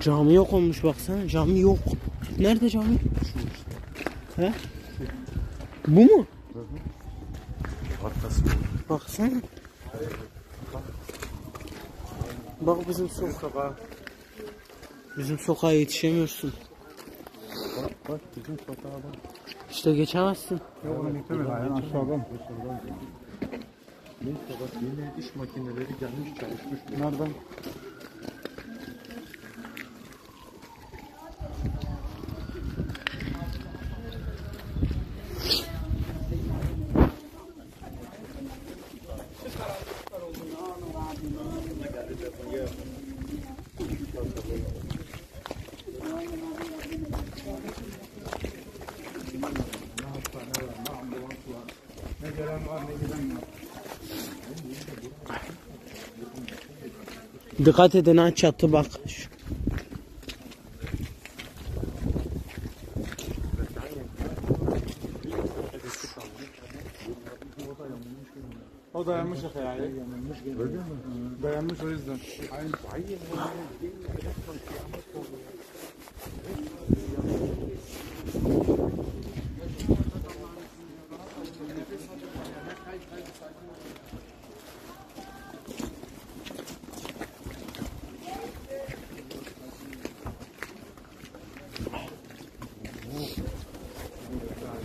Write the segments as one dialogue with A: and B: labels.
A: Cami yok olmuş baksana. Cami yok. Nerede cami? He? Bu mu?
B: Arkası.
A: Baksana. Bak bizim sokak.
B: Sokağa.
A: Bizim sokağa yetişemiyorsun.
B: Bak, bak bizim sokağa bak.
A: İşte geçemezsin.
B: Yok onu bitirme ayağın aşağıdan. Bak yeni iş makineleri gelmiş çalışmış. Nereden?
A: Dikkat edin ha çatı bak. Şu-
B: O dayanmış mi? Dayanmış o yüzden.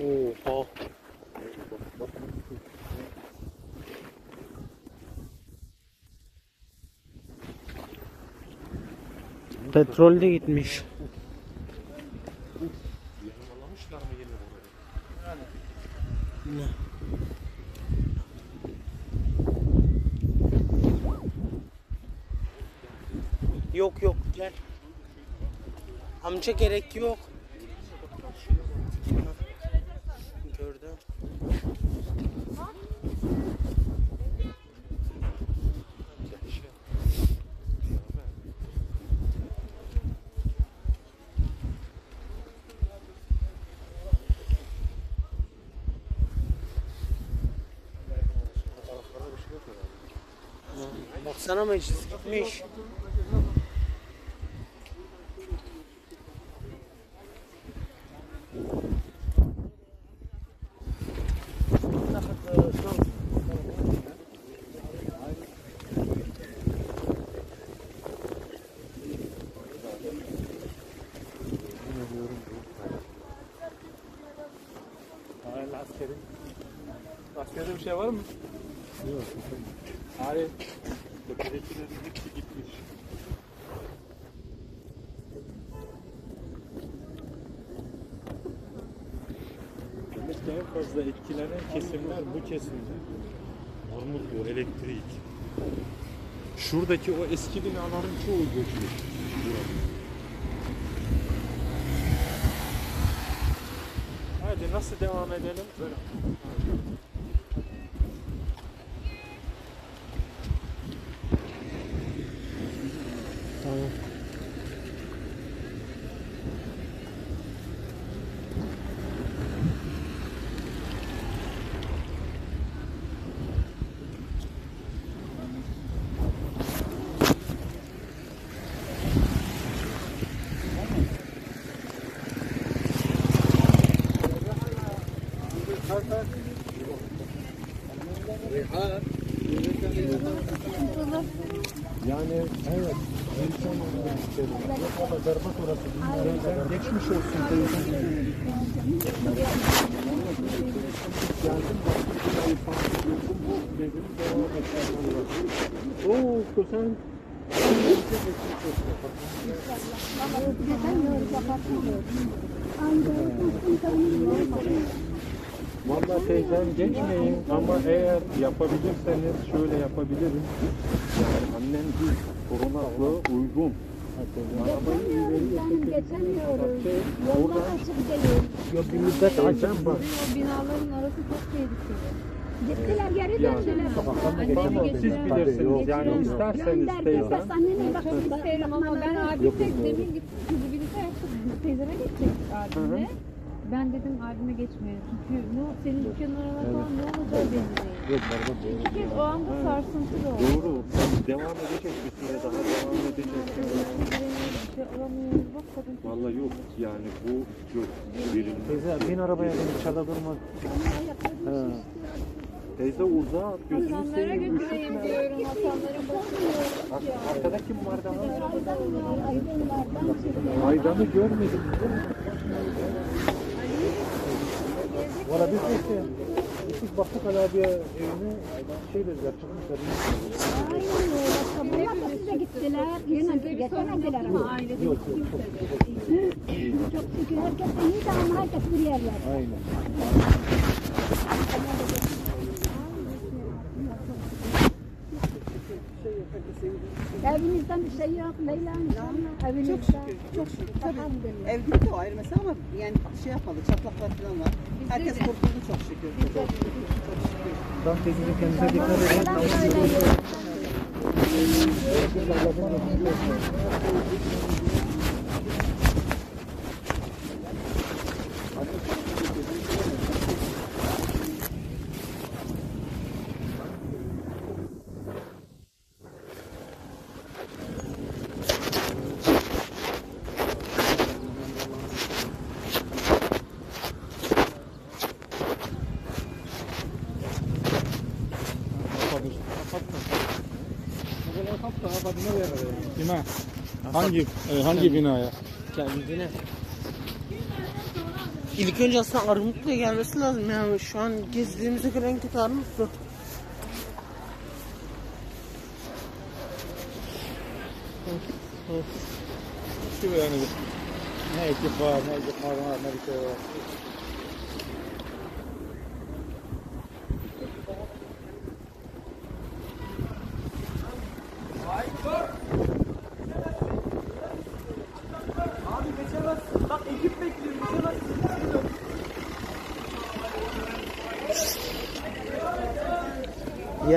A: Oha. Petrol de gitmiş.
B: Yanılamışlar mı yeni orayı?
A: Ne? Yok yok gel. Amca gerek yok. Gördüm. Baksana meclis gitmiş.
B: Hayır askeri. Askerde bir şey var mı? Yok. Hayır. Tepedekilerin hepsi gitmiş. Demek en fazla etkilenen kesimler bu kesimler. Bu elektrik. Şuradaki o eski binaların çoğu göçmüş. Hadi nasıl devam edelim? Böyle. Ama berbat orası. Teyzem geçmiş olsun teyzem. Geldim etmem Oo kuzen. Vallahi teyzem geçmeyin ama eğer yapabilirseniz şöyle yapabilirim. Yani annem bir korunaklı uygun.
C: Geçemiyorum, geçemiyorum.
B: Şey,
C: Yollar açık değil.
A: Yok bir müddet
B: teyzem bak.
D: Binaların arası çok tehlikeli.
C: Gittiler geri döndüler.
B: Tamam siz bilirsiniz. Yani isterseniz.
D: Çok isterim ama ben abimle demin birlikte yaptık. Biz teyzeme geçecek abimle. Ben dedim abime geçmeyin. Çünkü ne, senin dükkanın arana falan ne belli değil.
B: Yok berbat
D: İki kez o anda sarsıntı da oldu.
B: Doğru. Devam edecek bir süre daha devam edecek.
D: Bir şey
B: Vallahi yok yani bu yok. Verilmez.
A: Teyze bin arabaya beni çala durma. He.
B: Teyze uzak gözünü
D: Hasanlara
B: seveyim.
D: götüreyim diyorum. Hasanların başında.
B: Ar- Arkada kim var daha? Aydan'ı görmedim.
A: Valla biz neyse. Biz baktık Ali abiye evine şey dediler çıkmışlar.
C: Aynen öyle. Bunlar da size gittiler. Yine getiremediler ama.
D: Ailede
A: Yok yok çok
C: Çok şükür herkes iyi de ama herkes bir yerler.
A: Aynen.
C: Evinizden bir şey yok Leyla inşallah. Evinizden.
E: Çok şükür, çok şükür. Tabii ev gitti o ayrı mesele ama yani şey yapmadı, çatlaklar falan var. Herkes kurtuldu çok şükür. Çok şükür, çok şükür.
A: Ben teyzeciğim kendinize dikkat edin.
F: Hangi e, hangi binaya?
A: Kendine. İlk önce aslında Armutlu'ya gelmesi lazım yani şu an gezdiğimize göre en kötü Armutlu.
F: Şu yani ne ekip var, ne ekip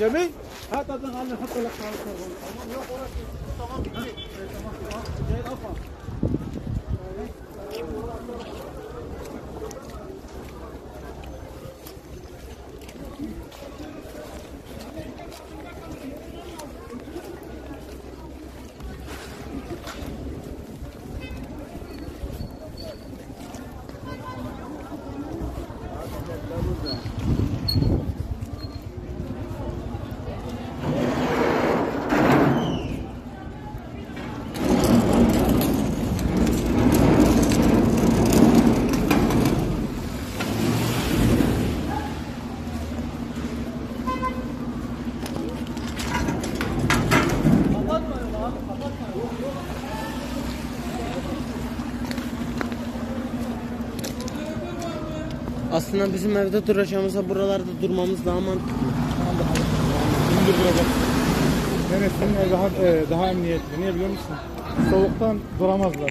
F: جميل. هات أنا نحط لك تمام تمام
A: Aslında bizim evde duracağımıza buralarda durmamız daha mantıklı.
F: İndir biraz. Mehmet senin ev daha, e, daha emniyetli. Niye biliyor musun? Soğuktan duramazlar.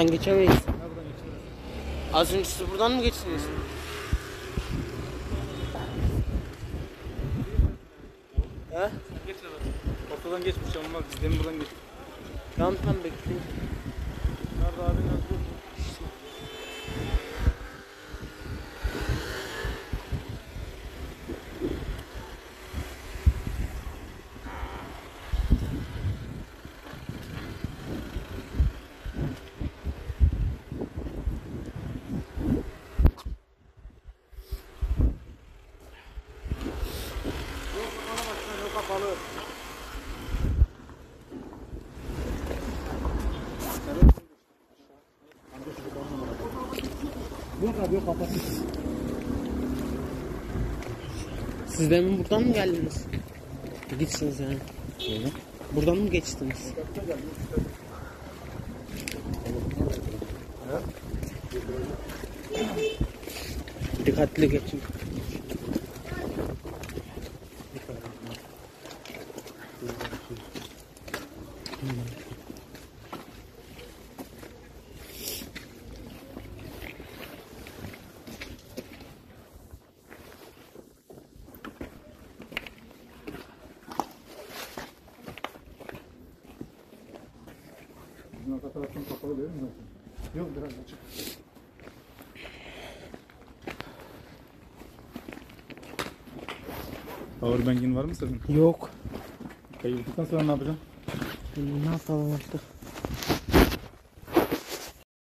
A: Buradan geçemeyiz. Az önce siz buradan mı geçtiniz? He?
F: Geç abi. Ortadan geçmiş olmaz. Biz demin buradan geçtik.
A: Tamam tamam bekleyin.
F: Nerede abi? Nerede? Yok abi yok.
A: Siz demin buradan mı geldiniz? Gitsiniz yani. Buradan mı geçtiniz? Dikkatli geçin.
F: Arka taraftan kapalı değil mi? Yok biraz açık. Powerbank'in var mı senin?
A: Yok.
F: Kayıldıktan sonra ne yapacaksın?
A: Ne yapalım artık?